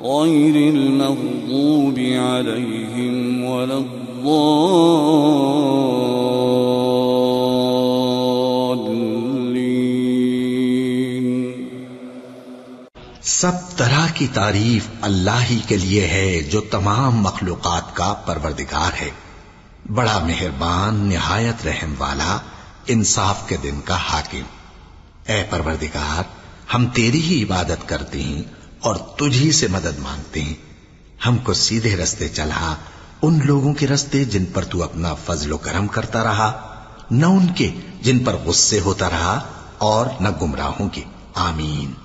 غير المغضوب عليهم ولا الضالين. سب طرح کی تعریف اللہ ہی کے لیے ہے جو تمام مخلوقات کا پروردگار ہے۔ بڑا مہربان، نہایت رحم والا، انصاف کے دن کا حاکم۔ اے پروردگار، ہم تیری ہی عبادت کرتے ہیں اور تجھی سے مدد مانگتے ہیں۔ ہم کو سیدھے رستے چلا۔ ان لوگوں کے رستے جن پر تو اپنا فضل و کرم کرتا رہا، نہ ان کے جن پر غصے ہوتا رہا اور نہ گمراہوں کے۔ آمین۔